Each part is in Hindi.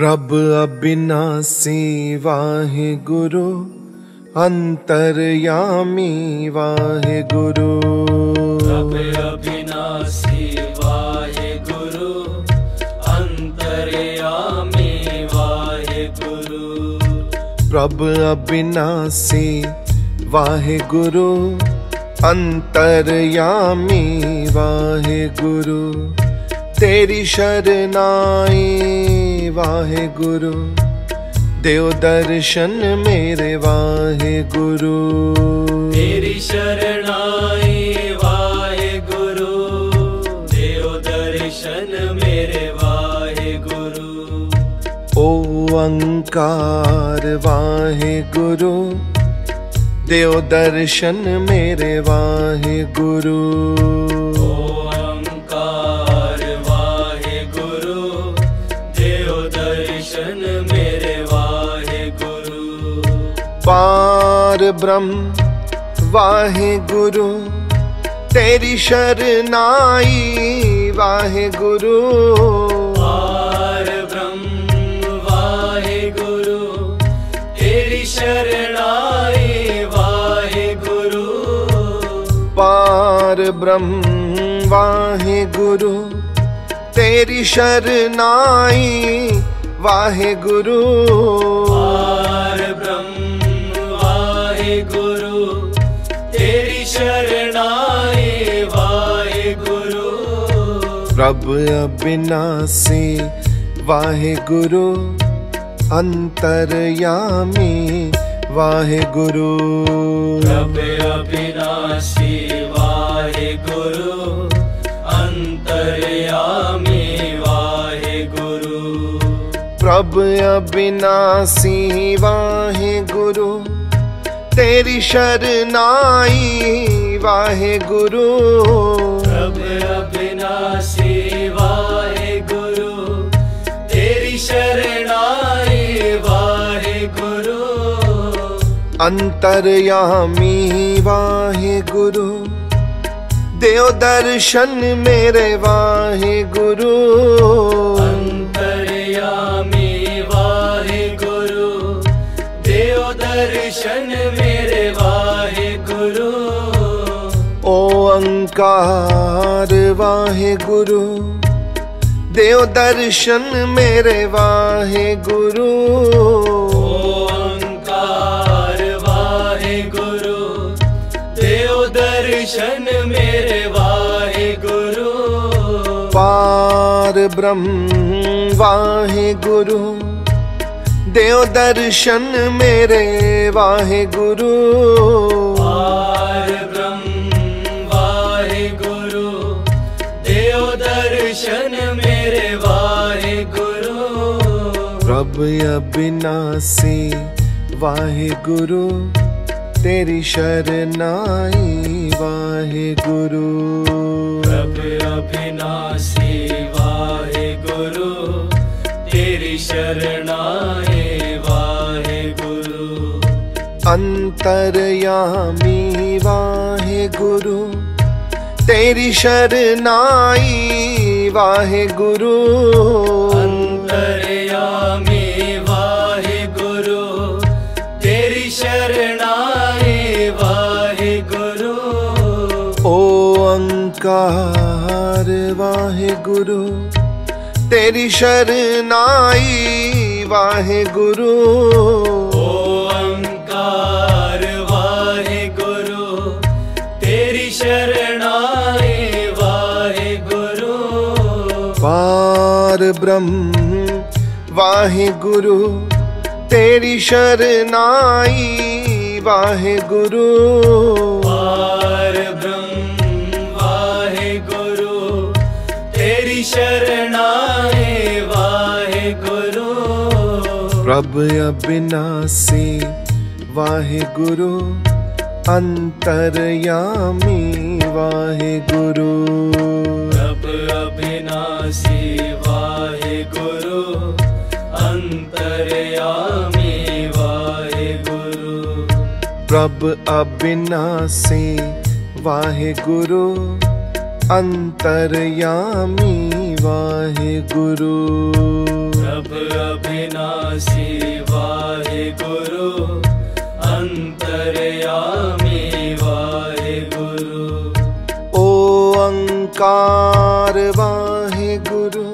प्रभ अविनाशी वाहे गुरु अंतरयामी वाहे गुरु। प्रभ अविनाशी वाहे गुरु अंतरयामी वाहे गुरु। प्रभ अविनाशी वाहे गुरु अंतरयामी वाहे गुरु। तेरी शरणाई वाहे गुरु। देव दर्शन मेरे वाहे गुरु। तेरी शरणाए वाहे गुरु। देव दर्शन मेरे वाहे गुरु। ओ अंकार वाहे गुरु। देव दर्शन मेरे वाहे गुरु। ओ पार ब्रह्म वाहे गुरु तेरी शरनाई वाहे गुरु। पार ब्रह्म वाहे गुरु तेरी शरणाई वाहे गुरु। पार ब्रह्म वाहे गुरु तेरी शरणाई वाहे गुरु। प्रभ अविनाशी वाहे अंतरयामी वाहे गुरु अविनाशी वाहे अंतरयामी वाहे गुरु प्रभ अविनाशी वाहे तेरी शरणाई वाहे गुरु अविनाशी अंतरयामी वाहे गुरु। देव दर्शन मेरे वाहे गुरु। अंतरयामी वाहे गुरु। देव दर्शन मेरे वाहे गुरु। ओ अंकार वाहे गुरु। देव दर्शन मेरे वाहे गुरु। दर्शन मेरे वाहे गुरु पार ब्रह्म वाहे गुरु देव दर्शन मेरे वाहे गुरु ब्रह्म वाहे गुरु मेरे वाहे गुरु प्रभ अविनाशी वाहे गुरु तेरी शरणाई वाहे गुरु रब अभिनाशी वाहे गुरु तेरी शरणाई वाहे गुरु अंतरयामी वाहे गुरु तेरी शरणाई वाहे गुरु अंतरयामी पुकार वाहे गुरु तेरी शरनाई वाहे गुरु ओंकार वाहे गुरु तेरी शरणाई वाहे गुरु पार ब्रह्म वाहे गुरु तेरी शरनाई वाहे गुरु पार ब्रह्म प्रभ अविनाशी वाहे गुरु अंतरयामी वाहे गुरु प्रभ अविनाशी वाहे गुरु अंतरयामी वाहे गुरु प्रभ अविनाशी वाहे गुरु अंतरयामी वाहे गुरु प्रभ अविनाशी वाहे गुरु अंतरयामी वाहे गुरु ओ अंकार वाहे गुरु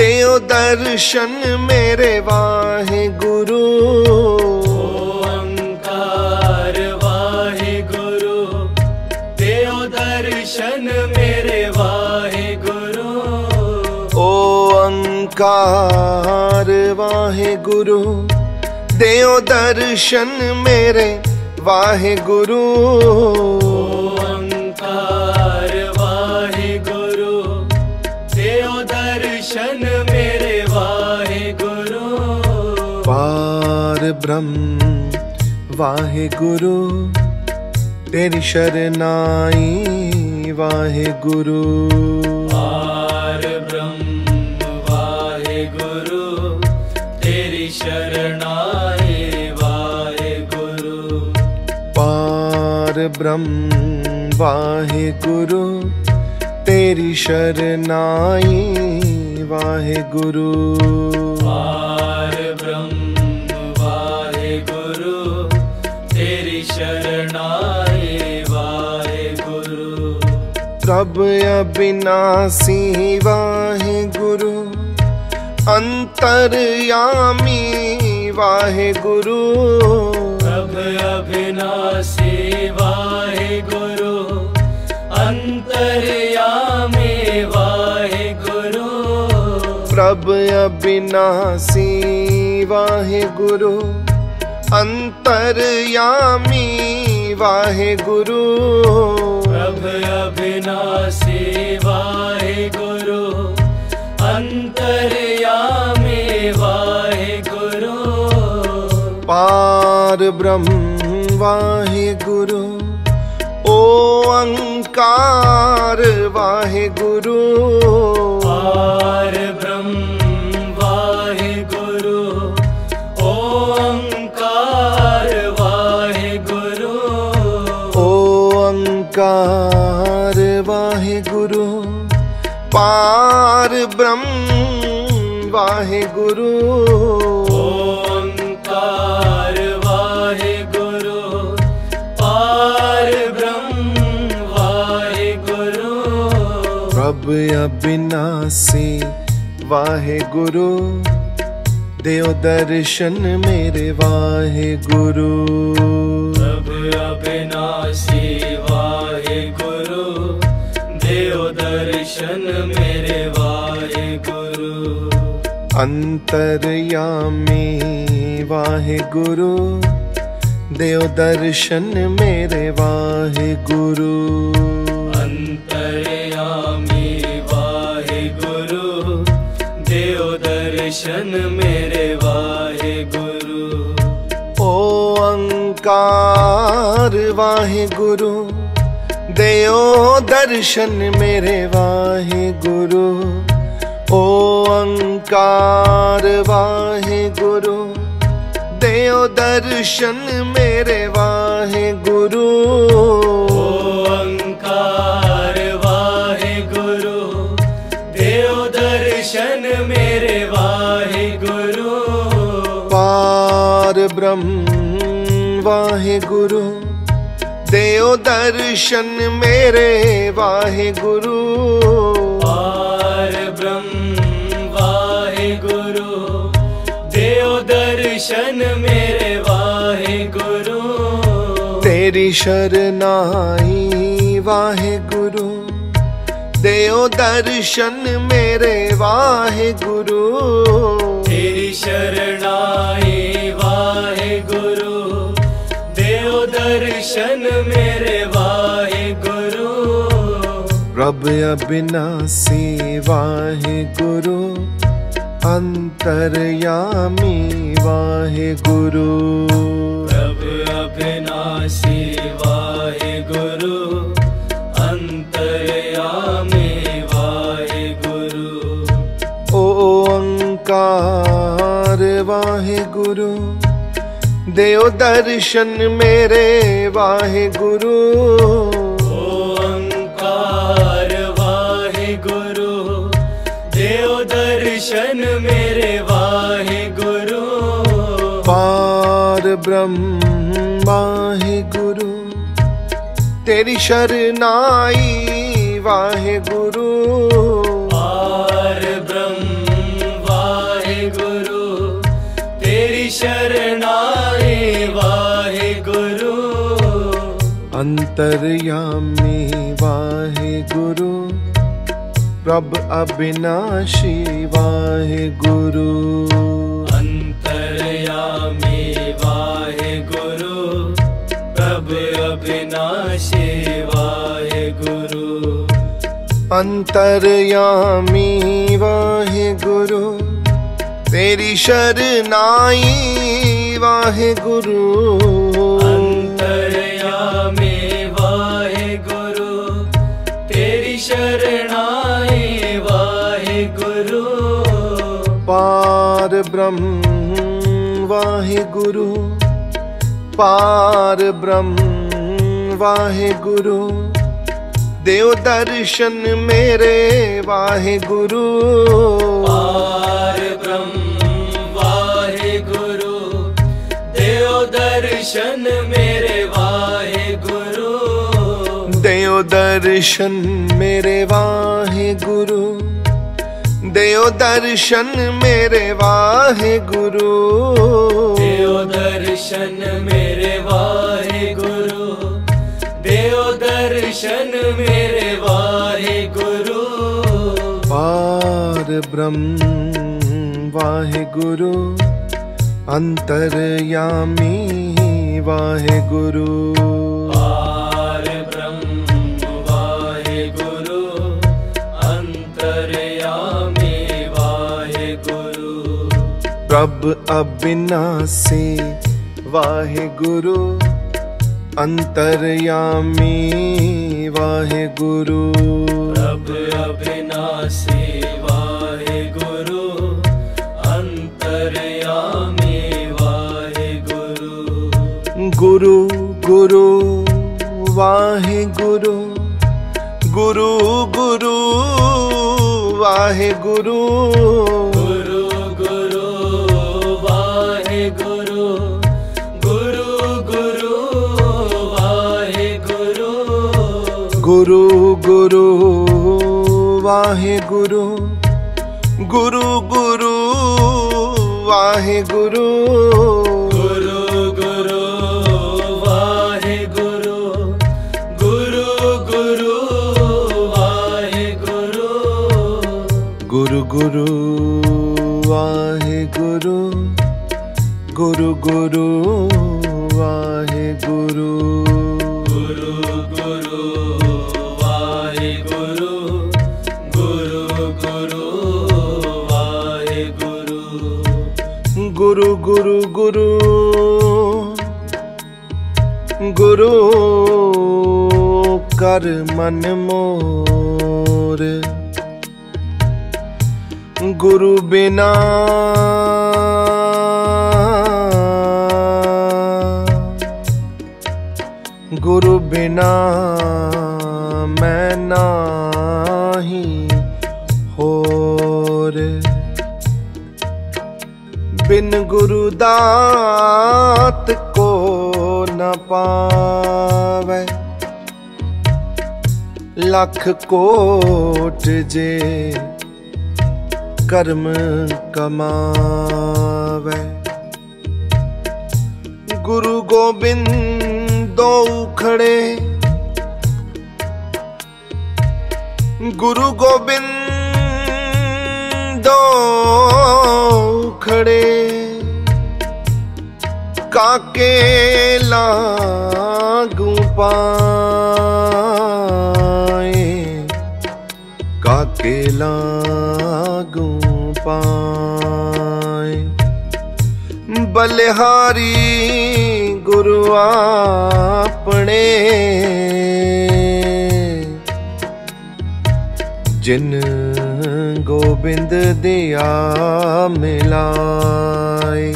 देव दर्शन मेरे वाहे गुरु ओंकार वाहे गुरु देव दर्शन मेरे वाहे गुरु ओंकार वाहे गुरु देव दर्शन मेरे वाहे गुरु पार ब्रह्म वाहे गुरु तेरी शरनाई वाहे गुरु पार ब्रह्म वाहे गुरु तेरी शरनाई वाहे गुरु। पार ब्रह्म वाहे गुरु तेरी शरणाई वाहे गुरु। प्रभ अविनाशी वाहे गुरु अंतरयामी वाहे गुरु। प्रभ अविनाशी वाहे गुरु अंतरयामी वाहे गुरु प्रभ अविनाशी वाहे गुरु अंतरयामी वाहे गुरु प्रभ अविनाशी वाहे गुरु अंतरयामी वाहे गुरु पार ब्रह्म वाहे गुरु। ओंकार वाहे गुरु। पार ब्रह्म वाहे गुरु। ओंकार वाहे गुरु। ओंकार वाहे गुरु। पार ब्रह्म वाहे गुरु। ओंकार प्रभ अविनाशी वाहे गुरु देव दर्शन मेरे वाहे गुरु। प्रभ अविनाशी वाहे गुरु देव दर्शन मेरे वाहे गुरु। अंतरयामी वाहे गुरु देव दर्शन मेरे वाहे गुरु। दर्शन मेरे वाहे गुरु ओंकार वाहे गुरु देव दर्शन मेरे वाहे गुरु ओ अंकार वाहे गुरु देव दर्शन मेरे वाहे गुरु अंकार वाहे गुरु देव दर्शन मेरे ब्रह्म वाहे गुरु। देव दर्शन मेरे वाहे गुरु। पार ब्रह्म वाहे गुरु। देव दर्शन मेरे वाहे गुरु। तेरी शरनाई वाहे गुरु। देव दर्शन मेरे वाहे गुरु। तेरी शरणाई वाहे गुरु। देव दर्शन मेरे वाहे गुरु। रब अविनाशी वाहे गुरु। अंतरयामी वाहे गुरु। प्रभ अविनाशी देव दर्शन मेरे वाहे गुरु ओंकार वाहे गुरु देव दर्शन मेरे वाहे गुरु पार ब्रह्म वाहे गुरु तेरी शरणाई वाहे गुरु अंतर्यामी वाहे गुरु। प्रभ अविनाशी वाहे गुरु। अंतरयामी वाहे गुरु। प्रभ अविनाशी वाहे गुरु। अंतर्यामी वाहे गुरु। तेरी शरनाई वाहे गुरु। ब्रह्म वाहे गुरु पार ब्रह्म वाहे गुरु देव दर्शन मेरे वाहे गुरु पार ब्रह्म वाहे गुरु देव दर्शन मेरे वाहे गुरु देव दर्शन मेरे वाहे गुरु देव दर्शन मेरे वाहे गुरु देव दर्शन मेरे वाहे गुरु देव दर्शन मेरे वाहे गुरु पार ब्रह्म वाहे गुरु अंतर्यामी वाहे गुरु प्रभ अविनाशी वाहे गुरु अंतर्यामी वाहे गुरु प्रभ अविनाशी वाहे गुरु अंतरयामी वाहे गुरु गुरु गुरु वाहे गुरु गुरु गुरु वाहे गुरु ਗੁਰੂ ਗੁਰੂ ਵਾਹਿਗੁਰੂ। ਗੁਰੂ ਗੁਰੂ ਵਾਹਿਗੁਰੂ। ਗੁਰੂ ਗੁਰੂ ਵਾਹਿਗੁਰੂ। ਗੁਰੂ ਗੁਰੂ ਵਾਹਿਗੁਰੂ। ਗੁਰੂ ਗੁਰੂ ਵਾਹਿਗੁਰੂ। ਗੁਰੂ ਗੁਰੂ ਵਾਹਿਗੁਰੂ। मन मो गुरुबिना ਲੱਖ ਕੋਟ ਜੇ ਕਰਮ ਕਮਾਵੇ। ਗੁਰੂ ਗੋਬਿੰਦੋ ਖੜੇ। ਗੁਰੂ ਗੋਬਿੰਦੋ ਖੜੇ। ਕਾਕੇ ਲਾਗੂ ਪਾ ਲਾਗੂ ਪਾਏ। ਬਲਿਹਾਰੀ ਗੁਰੂ ਆਪਣੇ। ਜਿਨ ਗੋਬਿੰਦ ਦਿਆ ਮਿਲਾਏ।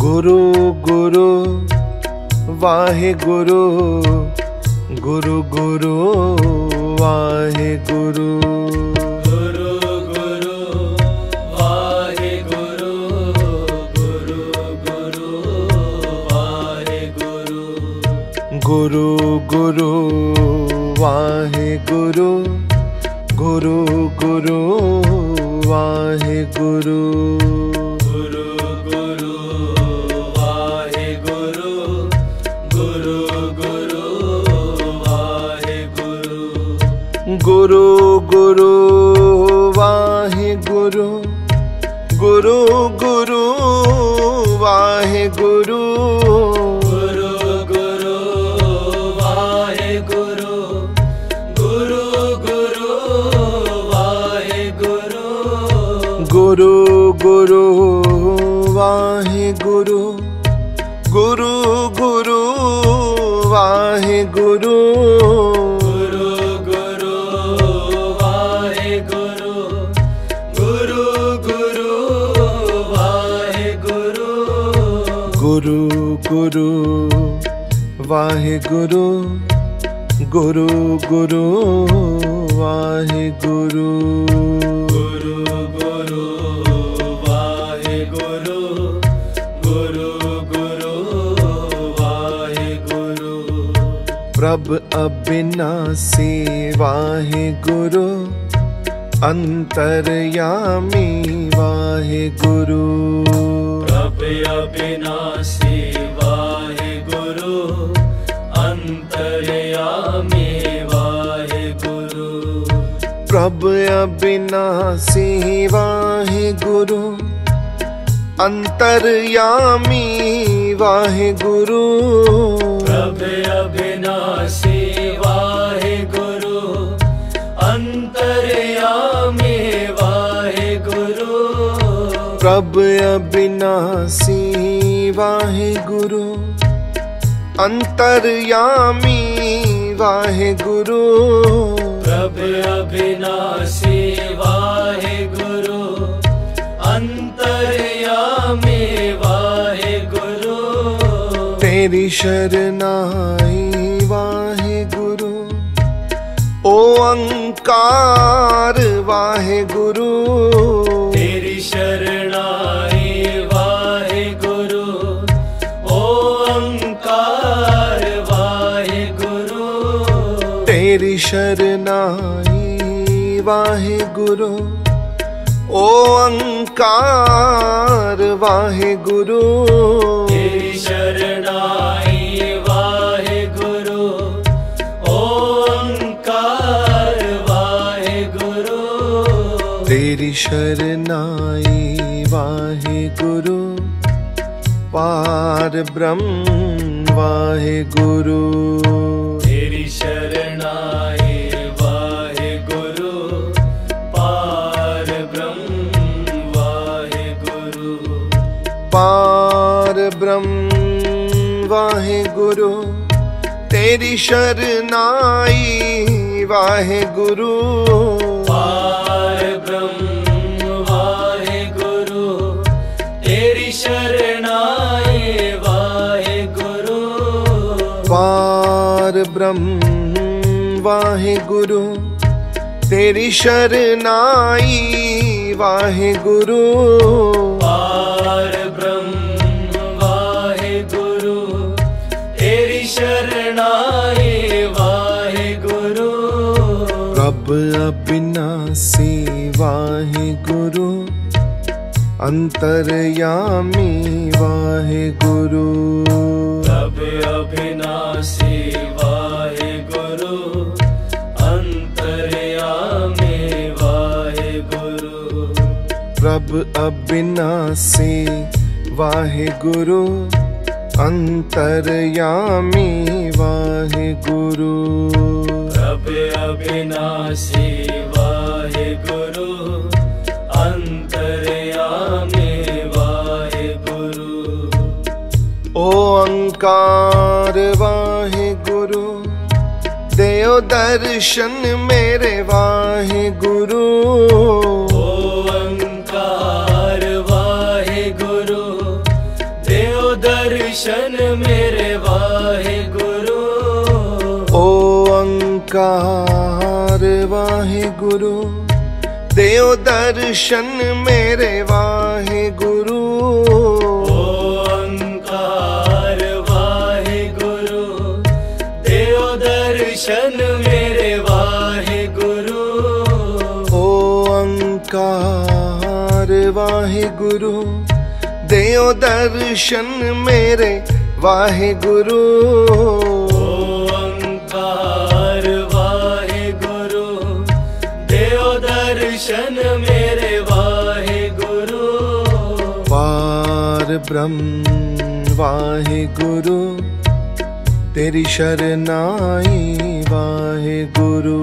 ਗੁਰੂ ਗੁਰੂ ਵਾਹਿਗੁਰੂ ਗੁਰੂ ਗੁਰੂ। ਵਾਹਿਗੁਰੂ। ਗੁਰੂ ਗੁਰੂ ਵਾਹਿਗੁਰੂ ਗੁਰੂ ਗੁਰੂ ਵਾਹਿਗੁਰੂ। ਗੁਰੂ ਗੁਰੂ ਵਾਹਿਗੁਰੂ। ਗੁਰੂ ਗੁਰੂ ਵਾਹਿਗੁਰੂ। ਗੁਰੂ ਗੁਰੂ ਵਾਹਿਗੁਰੂ ਗੁਰੂ ਗੁਰੂ ਵਾਹਿਗੁਰੂ ਗੁਰੂ। ਗੁਰੂ ਵਾਹਿਗੁਰੂ ਗੁਰੂ ਗੁਰੂ ਵਾਹਿਗੁਰੂ ਗੁਰੂ। ਗੁਰੂ ਵਾਹਿਗੁਰੂ ਗੁਰੂ ਗੁਰੂ ਵਾਹਿਗੁਰੂ ਪ੍ਰਭ ਅਬਿਨਾਸੀ ਵਾਹਿਗੁਰੂ ਅੰਤਰਯਾਮੀ ਵਾਹਿਗੁਰੂ। ਪ੍ਰਭ ਅਬਿਨਾਸੀ ਸਭ ਅਬਿਨਾਸੀ ਵਾਹਿਗੁਰੂ ਅੰਤਰਯਾਮੀ ਵਾਹਿਗੁਰੂ ਪ੍ਰਭ ਅਬਿਨਾਸੀ ਵਾਹਿਗੁਰੂ ਅੰਤਰਯਾਮੀ ਵਾਹਿਗੁਰੂ ਪ੍ਰਭ ਅਬਿਨਾਸੀ ਵਾਹਿਗੁਰੂ ਅੰਤਰਯਾਮੀ ਵਾਹਿਗੁਰੂ प्रभ अविनाशी वाहे गुरु अंतर्यामी वाहे गुरु तेरी शरणाई वाहे गुरु ओ अंकार वाहे गुरु तेरी शरणाई वाहे गुरु ओ अंकार वाहे गुरु। तेरी शरणाई वाहे गुरु ओ वाहे गुरु। तेरी शरणाई वाहे गुरु पार ब्रह्म वाहे गुरु। तेरी शरणाई वाहे गुरु तेरी शरणाई वाहे गुरु। पार ब्रह्म वाहे गुरु तेरी शरणाई वाहे गुरु। पार ब्रह्म वाहे गुरु तेरी शरणाई वाहे गुरु। पार प्रभ अविनाशी वाहे गुरु अंतरयामी वाहे गुरु। तब अविनाशी वाहे गुरु अंतर्यामी वाहे गुरु। प्रभ अविनाशी वाहे गुरु अंतरयामी वाहे गुरु तब अविनाशी वाहे गुरु अंतर्यामी वाहे गुरु ओ अंकार वाहे गुरु देव दर्शन मेरे वाहे गुरु ਦਰਸ਼ਨ ਮੇਰੇ ਵਾਹਿਗੁਰੂ। ਓੰਕਾਰ ਵਾਹਿਗੁਰੂ ਦਿਓ ਦਰਸ਼ਨ ਮੇਰੇ ਵਾਹਿਗੁਰੂ। ਓੰਕਾਰ ਵਾਹਿਗੁਰੂ ਦਿਓ ਦਰਸ਼ਨ ਮੇਰੇ ਵਾਹਿਗੁਰੂ। ਓੰਕਾਰ ਵਾਹਿਗੁਰੂ दियो दर्शन मेरे वाहे गुरु ओंकार वाहे गुरु दियो दर्शन मेरे वाहे गुरु पार ब्रह्म वाहे गुरु तेरी शरणाई वाहे गुरु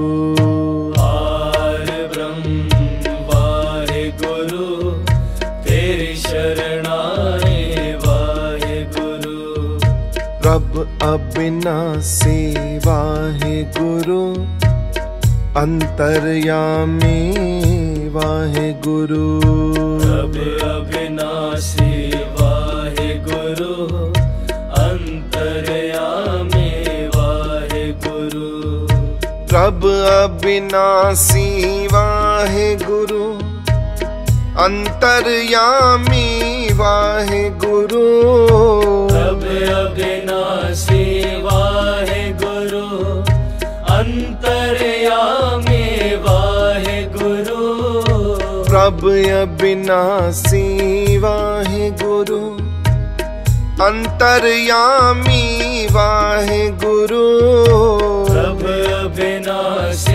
अपना सेवा है गुरु। अंतरयामी वाहे गुरु। अब अपना सेवा है गुरु। अंतरयामी वाहे गुरु। प्रभ अविनाशी वाहे गुरु। ਅੰਤਰਯਾਮੀ ਵਾਹਿਗੁਰੂ। ਪ੍ਰਭ ਅਬਿਨਾਸੀ ਵਾਹਿਗੁਰੂ। ਅੰਤਰਯਾਮੀ ਵਾਹਿਗੁਰੂ। ਪ੍ਰਭ ਅਬਿਨਾਸੀ ਵਾਹਿਗੁਰੂ। ਅੰਤਰਯਾਮੀ ਵਾਹਿਗੁਰੂ। ਪ੍ਰਭ ਅਬਿਨਾਸੀ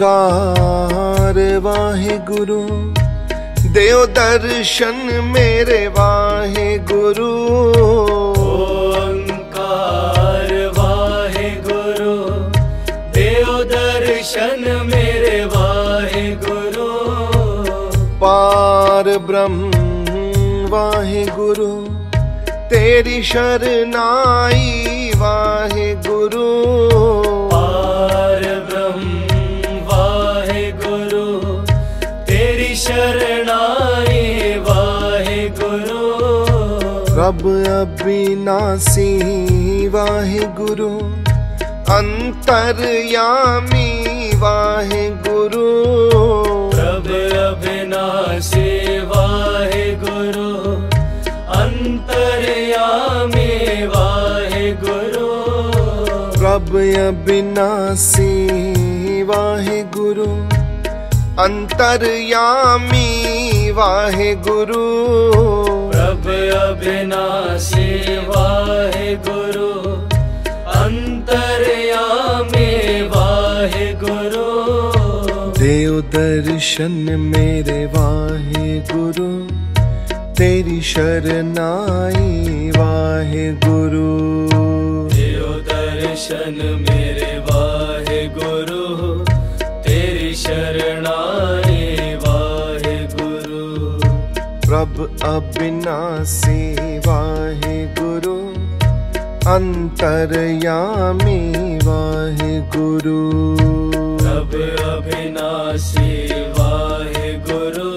ਓੰਕਾਰ ਵਾਹਿਗੁਰੂ ਦਿਓ ਦਰਸ਼ਨ ਮੇਰੇ ਵਾਹਿਗੁਰੂ ਓੰਕਾਰ ਵਾਹਿਗੁਰੂ ਦਿਓ ਦਰਸ਼ਨ ਮੇਰੇ ਵਾਹਿਗੁਰੂ ਪਾਰ ਬ੍ਰਹਮ ਵਾਹਿਗੁਰੂ ਤੇਰੀ ਸ਼ਰਨਾਈ ਵਾਹਿਗੁਰੂ ਰੱਬ ਅਬਿਨਾਸੀ ਵਾਹਿਗੁਰੂ। ਅੰਤਰਯਾਮੀ ਵਾਹਿਗੁਰੂ। ਪ੍ਰਭ ਅਬਿਨਾਸੀ ਵਾਹਿਗੁਰੂ। ਅੰਤਰਯਾਮੀ ਵਾਹਿਗੁਰੂ। ਰੱਬ ਅਬਿਨਾਸੀ ਵਾਹਿਗੁਰੂ। ਅੰਤਰਯਾਮੀ ਵਾਹਿਗੁਰੂ। सब अविनाशी वाहे गुरु अंतरयामी वाहे गुरु देव दर्शन मेरे वाहे गुरु तेरी शरणाई वाहे गुरु देव दर्शन मेरे वाहे अब सेवा है गुरु अंतरयामी वाहे गुरु। अब अविनाशी वाहे गुरु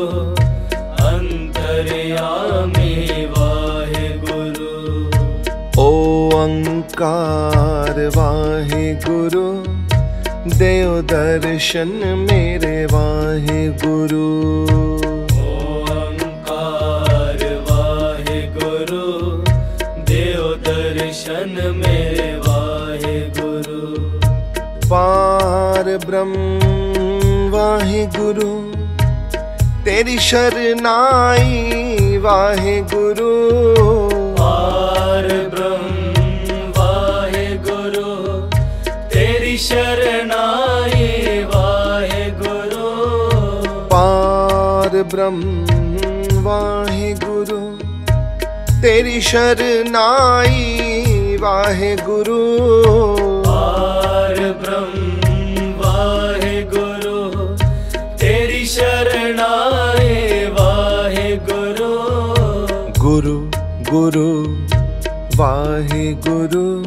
अंतरयामी वाहे गुरु। ओ अंकार वाहे गुरु देव दर्शन मेरे वाहे गुरु। ब्रह्म वाहे गुरु तेरी शरनाई वाहे गुरु ब्रह्म वाहे गुरु तेरी शरणाई वाहे गुरु पार ब्रह्म वाहे गुरु तेरी शरणाई वाहे गुरु ब्रह्म ਗੁਰੂ ਵਾਹਿਗੁਰੂ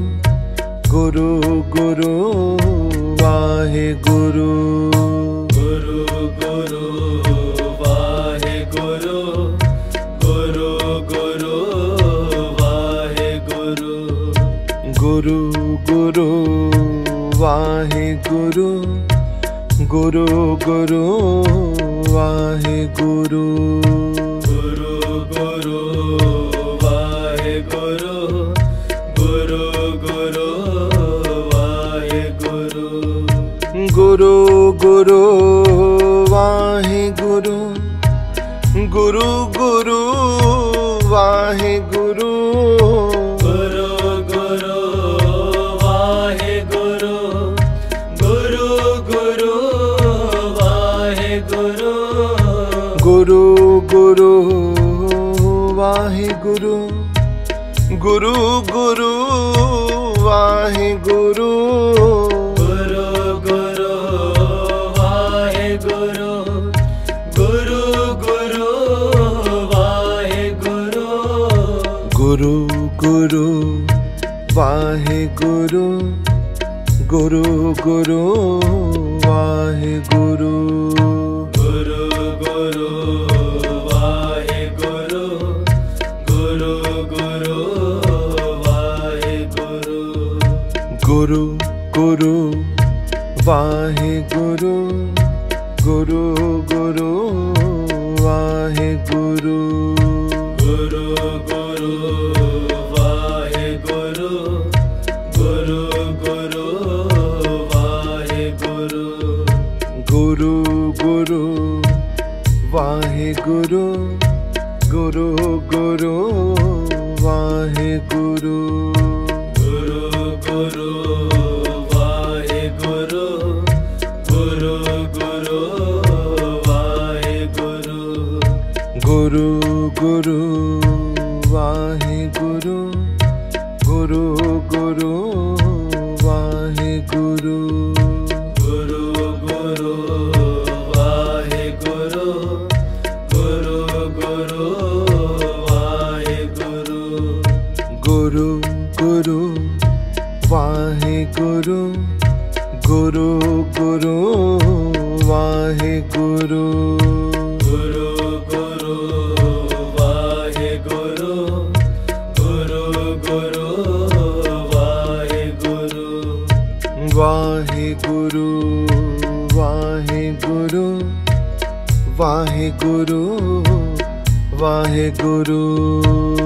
ਗੁਰੂ ਗੁਰੂ ਵਾਹਿਗੁਰੂ। ਗੁਰੂ ਗੁਰੂ ਵਾਹਿਗੁਰੂ ਗੁਰੂ ਗੁਰੂ ਵਾਹਿਗੁਰੂ। ਗੁਰੂ ਗੁਰੂ ਵਾਹਿਗੁਰੂ ਗੁਰੂ ਗੁਰੂ ਵਾਹਿਗੁਰੂ। ਗੁਰੂ ਗੁਰੂ ਗੁਰੂ ਵਾਹਿਗੁਰੂ। ਗੁਰੂ ਗੁਰੂ ਵਾਹਿਗੁਰੂ। ਗੁਰੂ ਗੁਰੂ ਵਾਹਿਗੁਰੂ। ਗੁਰੂ ਗੁਰੂ ਵਾਹਿਗੁਰੂ। ਗੁਰੂ ਗੁਰੂ ਵਾਹਿਗੁਰੂ। ਗੁਰੂ ਗੁਰੂ ਵਾਹਿਗੁਰੂ। ਵਾਹਿਗੁਰੂ ਗੁਰੂ ਗੁਰੂ ਵਾਹਿਗੁਰੂ। ਗੁਰੂ ਗੁਰੂ ਵਾਹਿਗੁਰੂ ਗੁਰੂ ਗੁਰੂ ਵਾਹਿਗੁਰੂ। ਗੁਰੂ ਗੁਰੂ ਵਾਹਿਗੁਰੂ ਗੁਰੂ ਗੁਰੂ ਵਾਹਿਗੁਰੂ। ਗੁਰੂ ਗੁਰੂ ਗੁਰੂ ਗੁਰੂ ਗੁਰੂ ਵਾਹਿਗੁਰੂ। ਗੁਰੂ ਗੁਰੂ ਵਾਹਿਗੁਰੂ ਗੁਰੂ ਗੁਰੂ ਵਾਹਿਗੁਰੂ। ਗੁਰੂ ਗੁਰੂ ਵਾਹਿਗੁਰੂ ਗੁਰੂ ਗੁਰੂ ਵਾਹਿਗੁਰੂ। ਗੁਰੂ ਗੁਰੂ ਵਾਹਿਗੁਰੂ। ਵਾਹਿਗੁਰੂ ਵਾਹਿਗੁਰੂ।